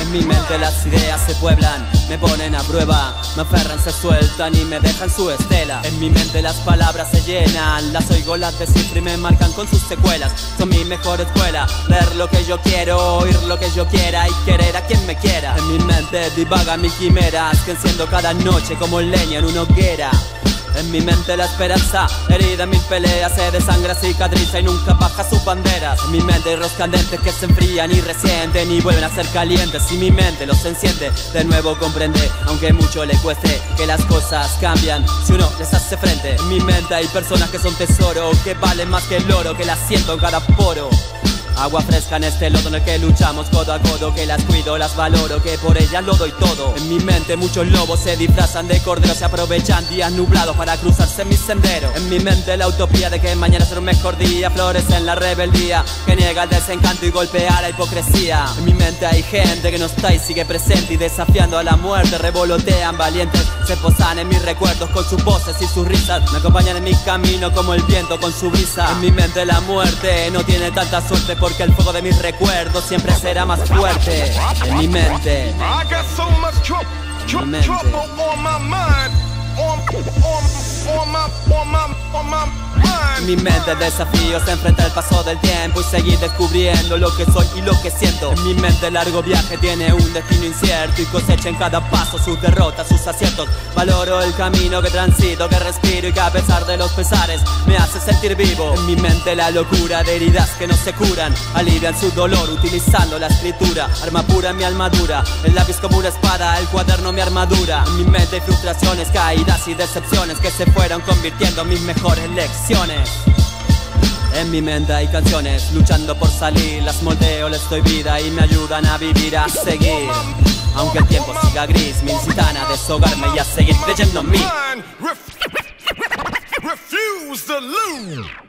En mi mente las ideas se pueblan, me ponen a prueba, me aferran, se sueltan y me dejan su estela. En mi mente las palabras se llenan, las oigo, las descifro y me marcan con sus secuelas. Son mi mejor escuela, ver lo que yo quiero, oír lo que yo quiera y querer a quien me quiera. En mi mente divaga mis quimeras que enciendo cada noche como leña en una hoguera. En mi mente la esperanza, herida en mil peleas, se desangra, cicatriza y nunca baja sus banderas. En mi mente hay candentes que se enfrían y resienten y vuelven a ser calientes. Y mi mente los enciende, de nuevo comprende, aunque mucho le cueste, que las cosas cambian si uno les hace frente. En mi mente hay personas que son tesoro, que valen más que el oro, que las siento en cada poro. Agua fresca en este lodo en el que luchamos codo a codo Que las cuido, las valoro, que por ellas lo doy todo. En mi mente muchos lobos se disfrazan de corderos Se aprovechan días nublados para cruzarse mi sendero. En mi mente la utopía de que mañana será un mejor día Florece en la rebeldía que niega el desencanto y golpea la hipocresía. En mi mente hay gente que no está y sigue presente Y desafiando a la muerte revolotean valientes Se posan en mis recuerdos con sus voces y sus risas Me acompañan en mi camino como el viento con su brisa. En mi mente la muerte no tiene tanta suerte porque el fuego de mis recuerdos siempre será más fuerte en mi mente. En mi mente. Mi mente desafío se enfrenta al paso del tiempo y seguir descubriendo lo que soy y lo que siento. En mi mente largo viaje tiene un destino incierto y cosecha en cada paso sus derrotas, sus aciertos. Valoro el camino que transito, que respiro y que a pesar de los pesares me hace sentir vivo. En mi mente la locura de heridas que no se curan, alivian su dolor utilizando la escritura. Arma pura mi armadura, el lápiz como una espada, el cuaderno mi armadura. En mi mente frustraciones, caídas y decepciones que se fueron convirtiendo en mis mejores lecciones. En mi mente hay canciones luchando por salir, las moldeo, les doy vida y me ayudan a vivir, a seguir. Aunque el tiempo siga gris, me incitan a deshogarme y a seguir creyendo en mí.